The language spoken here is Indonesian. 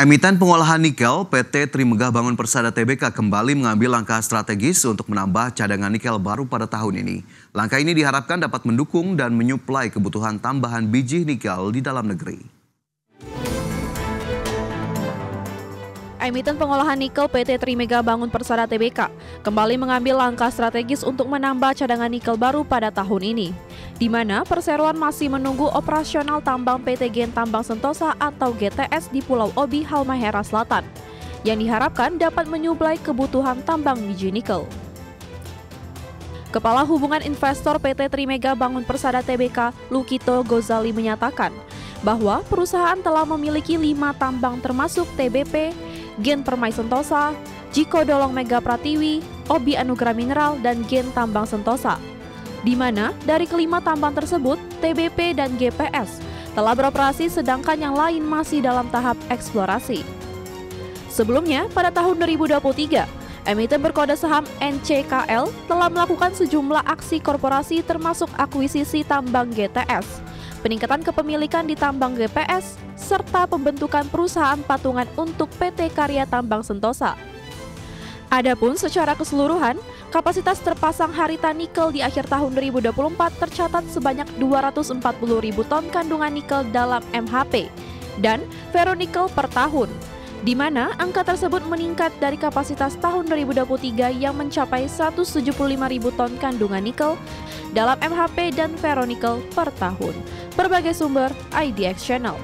Emiten pengolahan nikel PT Trimegah Bangun Persada Tbk kembali mengambil langkah strategis untuk menambah cadangan nikel baru pada tahun ini. Langkah ini diharapkan dapat mendukung dan menyuplai kebutuhan tambahan biji nikel di dalam negeri. Emiten pengolahan nikel PT Trimega Bangun Persada Tbk kembali mengambil langkah strategis untuk menambah cadangan nikel baru pada tahun ini, di mana perseroan masih menunggu operasional tambang PT Gen Tambang Sentosa atau GTS di Pulau Obi, Halmahera Selatan, yang diharapkan dapat menyuplai kebutuhan tambang biji nikel. Kepala Hubungan Investor PT Trimega Bangun Persada Tbk, Lukito Gozali menyatakan bahwa perusahaan telah memiliki lima tambang termasuk TBP, Gen Permai Sentosa, Jiko Dolong Mega Pratiwi, Obi Anugerah Mineral, dan Gen Tambang Sentosa. Di mana dari kelima tambang tersebut, TBP dan GPS telah beroperasi sedangkan yang lain masih dalam tahap eksplorasi. Sebelumnya, pada tahun 2023, emiten berkode saham NCKL telah melakukan sejumlah aksi korporasi termasuk akuisisi tambang GTS peningkatan kepemilikan di tambang GPS, serta pembentukan perusahaan patungan untuk PT Karya Tambang Sentosa. Adapun secara keseluruhan, kapasitas terpasang harita nikel di akhir tahun 2024 tercatat sebanyak 240 ribu ton kandungan nikel dalam MHP dan ferronikel per tahun, di mana angka tersebut meningkat dari kapasitas tahun 2023 yang mencapai 175 ribu ton kandungan nikel dalam MHP dan ferronikel per tahun. Berbagai sumber IDX Channel.